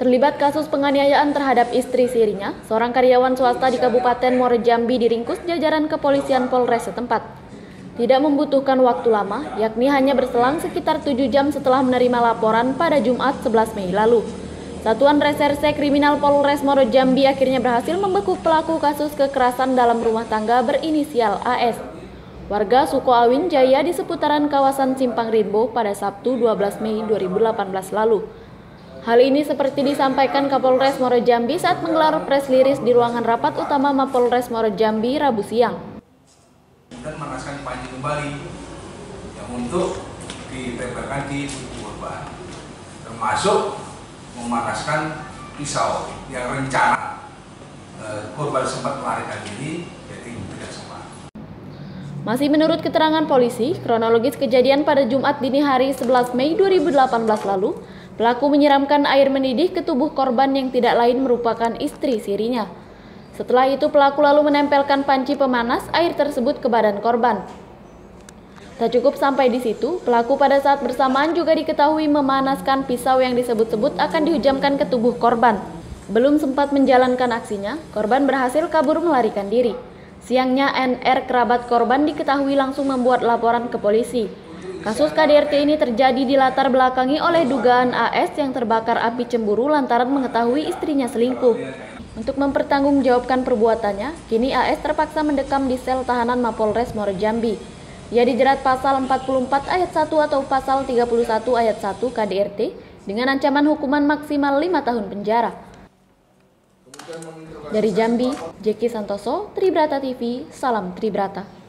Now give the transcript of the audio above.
Terlibat kasus penganiayaan terhadap istri sirinya, seorang karyawan swasta di Kabupaten Muaro Jambi diringkus jajaran kepolisian Polres setempat. Tidak membutuhkan waktu lama, yakni hanya berselang sekitar 7 jam setelah menerima laporan pada Jumat 11 Mei lalu. Satuan Reserse Kriminal Polres Muaro Jambi akhirnya berhasil membekuk pelaku kasus kekerasan dalam rumah tangga berinisial AS. Warga Suko Awin Jaya di seputaran kawasan Simpang Rimbo pada Sabtu 12 Mei 2018 lalu. Hal ini seperti disampaikan Kapolres Muaro Jambi saat menggelar press liris di ruangan rapat utama Mapolres Muaro Jambi Rabu siang. Dan menaskan panji kembali yang untuk ditembakkan di tubuh korban, termasuk memanaskan pisau yang rencana eh, korban sempat melarikan diri, jadi tidak sempat. Masih menurut keterangan polisi, kronologis kejadian pada Jumat dini hari 11 Mei 2018 lalu, Pelaku menyiramkan air mendidih ke tubuh korban yang tidak lain merupakan istri sirinya. Setelah itu pelaku lalu menempelkan panci pemanas air tersebut ke badan korban. Tak cukup sampai di situ, pelaku pada saat bersamaan juga diketahui memanaskan pisau yang disebut-sebut akan dihujamkan ke tubuh korban. Belum sempat menjalankan aksinya, korban berhasil kabur melarikan diri. Siangnya NR kerabat korban diketahui langsung membuat laporan ke polisi. Kasus KDRT ini terjadi di latar belakangi oleh dugaan AS yang terbakar api cemburu lantaran mengetahui istrinya selingkuh. Untuk mempertanggungjawabkan perbuatannya, kini AS terpaksa mendekam di sel tahanan Mapolres Muaro Jambi. Ia dijerat pasal 44 ayat 1 atau pasal 31 ayat 1 KDRT dengan ancaman hukuman maksimal 5 tahun penjara. Dari Jambi, Jeki Santoso, Tribrata TV, salam Tribrata.